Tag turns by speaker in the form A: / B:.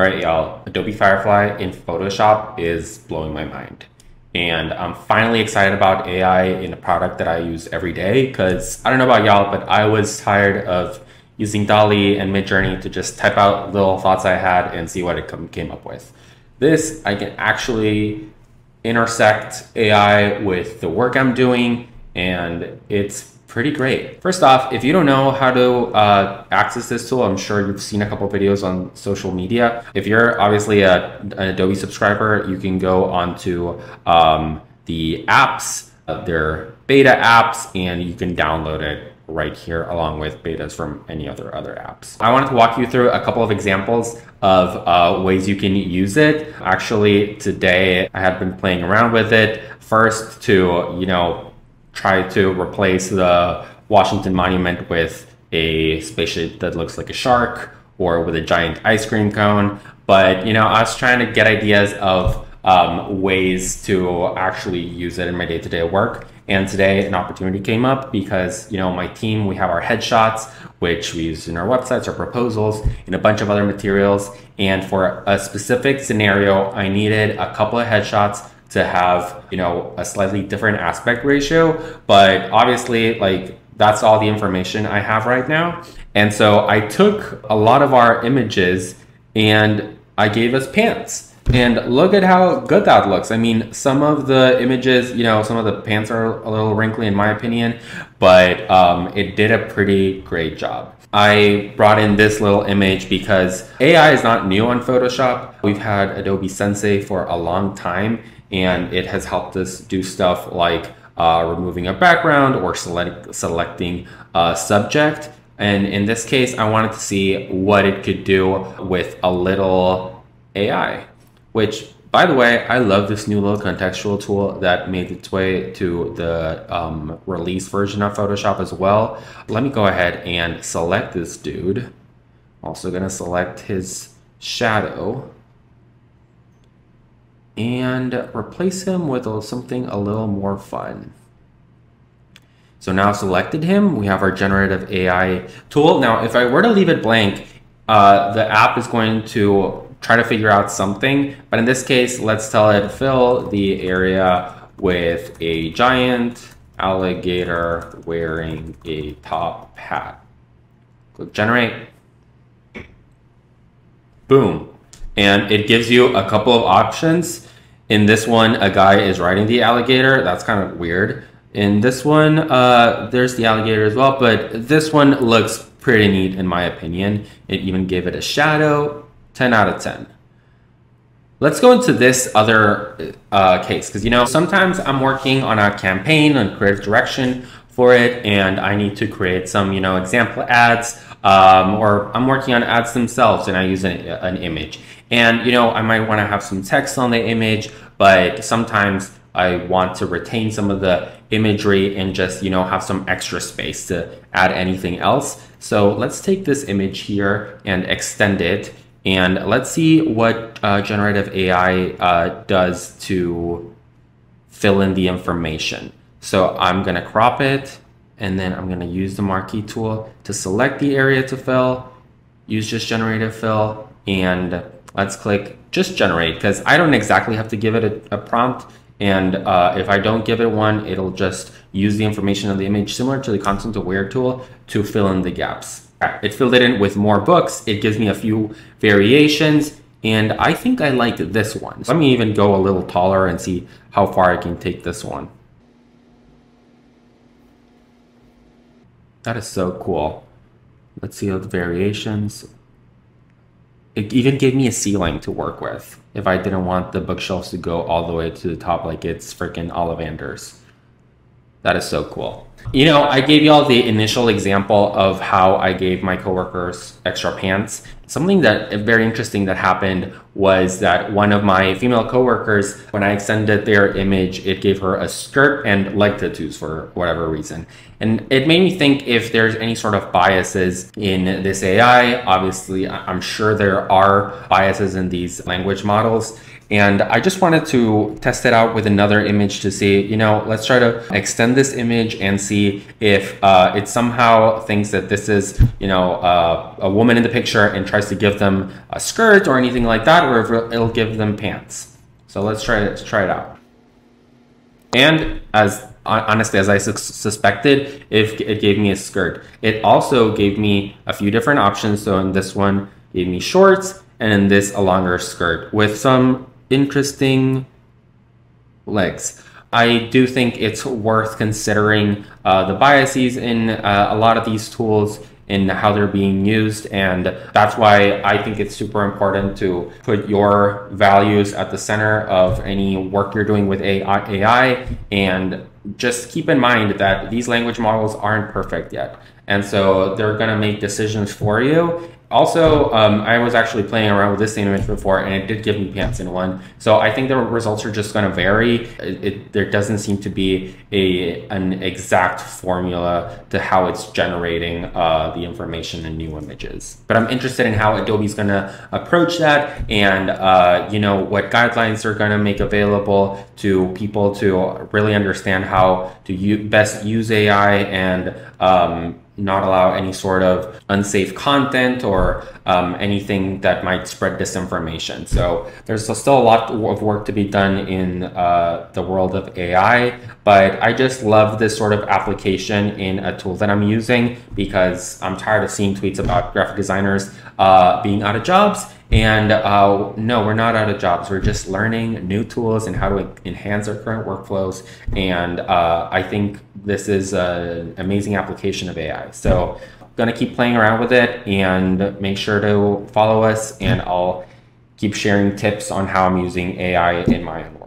A: All right, y'all, Adobe Firefly in Photoshop is blowing my mind. And I'm finally excited about AI in a product that I use every day because I don't know about y'all, but I was tired of using DALL-E and Midjourney to just type out little thoughts I had and see what it come, came up with. This, I can actually intersect AI with the work I'm doing and it's pretty great. First off, if you don't know how to uh, access this tool, I'm sure you've seen a couple videos on social media. If you're obviously a, an Adobe subscriber, you can go onto um, the apps, uh, their beta apps, and you can download it right here along with betas from any other other apps. I wanted to walk you through a couple of examples of uh, ways you can use it. Actually, today I had been playing around with it first to, you know, try to replace the Washington Monument with a spaceship that looks like a shark or with a giant ice cream cone. But you know, I was trying to get ideas of um, ways to actually use it in my day-to-day work. And today an opportunity came up because, you know, my team, we have our headshots, which we use in our websites, our proposals, and a bunch of other materials. And for a specific scenario, I needed a couple of headshots to have, you know, a slightly different aspect ratio. But obviously, like that's all the information I have right now. And so I took a lot of our images and I gave us pants. And look at how good that looks. I mean, some of the images, you know, some of the pants are a little wrinkly in my opinion, but um, it did a pretty great job. I brought in this little image because AI is not new on Photoshop. We've had Adobe Sensei for a long time and it has helped us do stuff like uh, removing a background or select, selecting a subject. And in this case, I wanted to see what it could do with a little AI, which by the way, I love this new little contextual tool that made its way to the um, release version of Photoshop as well. Let me go ahead and select this dude. Also gonna select his shadow and replace him with something a little more fun. So now selected him, we have our generative AI tool. Now, if I were to leave it blank, uh, the app is going to try to figure out something. But in this case, let's tell it fill the area with a giant alligator wearing a top hat. Click generate. Boom. And it gives you a couple of options. In this one, a guy is riding the alligator. That's kind of weird. In this one, uh, there's the alligator as well, but this one looks pretty neat in my opinion. It even gave it a shadow, 10 out of 10. Let's go into this other uh, case because you know sometimes I'm working on a campaign on creative direction for it, and I need to create some you know example ads, um, or I'm working on ads themselves, and I use an, an image. And you know, I might want to have some text on the image, but sometimes I want to retain some of the imagery and just, you know, have some extra space to add anything else. So let's take this image here and extend it. And let's see what uh, generative AI uh, does to fill in the information. So I'm going to crop it and then I'm going to use the marquee tool to select the area to fill, use just generative fill, and Let's click just generate because I don't exactly have to give it a, a prompt. And uh, if I don't give it one, it'll just use the information of the image similar to the content aware tool to fill in the gaps. It filled it in with more books. It gives me a few variations and I think I like this one. Let me even go a little taller and see how far I can take this one. That is so cool. Let's see the variations. It even gave me a ceiling to work with if I didn't want the bookshelves to go all the way to the top like it's freaking Ollivander's. That is so cool. You know, I gave y'all the initial example of how I gave my coworkers extra pants. Something that very interesting that happened was that one of my female coworkers, when I extended their image, it gave her a skirt and leg tattoos for whatever reason. And it made me think if there's any sort of biases in this AI. Obviously, I'm sure there are biases in these language models. And I just wanted to test it out with another image to see, you know, let's try to extend this image and see if uh, it somehow thinks that this is, you know, uh, a woman in the picture and tries to give them a skirt or anything like that, or if it'll give them pants. So let's try it, try it out. And as honestly as I su suspected, if it gave me a skirt. It also gave me a few different options. So in this one, gave me shorts, and in this, a longer skirt with some interesting legs. I do think it's worth considering uh, the biases in uh, a lot of these tools in how they're being used. And that's why I think it's super important to put your values at the center of any work you're doing with AI, and just keep in mind that these language models aren't perfect yet. And so they're going to make decisions for you. Also, um, I was actually playing around with this same image before and it did give me pants in one. So I think the results are just going to vary. It, it, there doesn't seem to be a an exact formula to how it's generating uh, the information in new images. But I'm interested in how Adobe's going to approach that and, uh, you know, what guidelines they're going to make available to people to really understand how to best use AI and um, not allow any sort of unsafe content or um, anything that might spread disinformation. So there's still a lot of work to be done in uh, the world of AI, but I just love this sort of application in a tool that I'm using because I'm tired of seeing tweets about graphic designers uh, being out of jobs and uh, no, we're not out of jobs. We're just learning new tools and how to enhance our current workflows. And uh, I think this is an amazing application of AI. So I'm going to keep playing around with it and make sure to follow us. And I'll keep sharing tips on how I'm using AI in my own